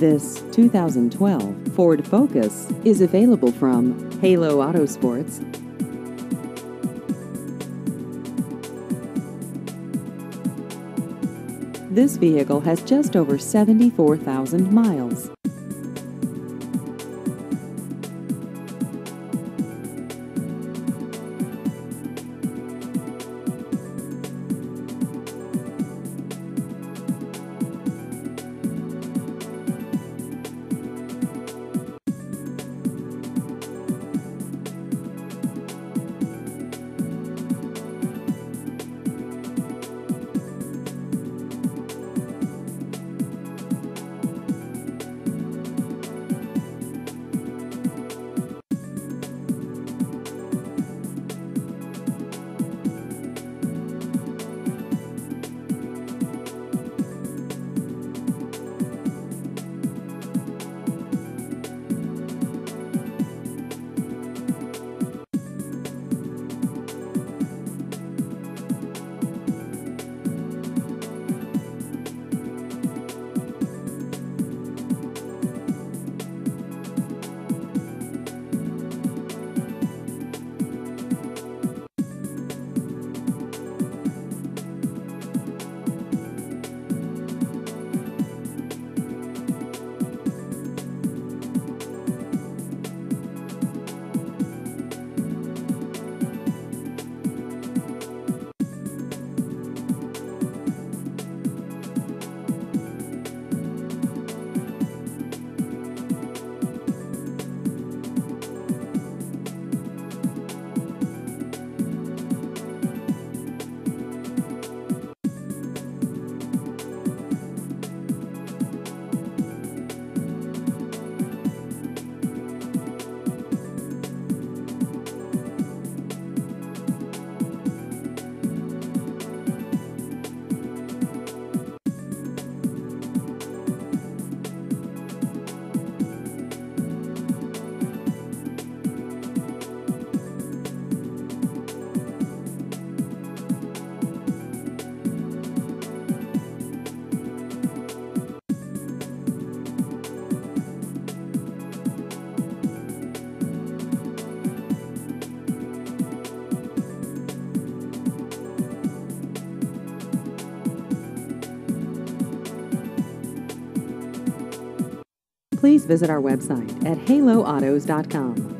This 2012 Ford Focus is available from Halo Autosports. This vehicle has just over 74,000 miles. Please visit our website at haloautos.com.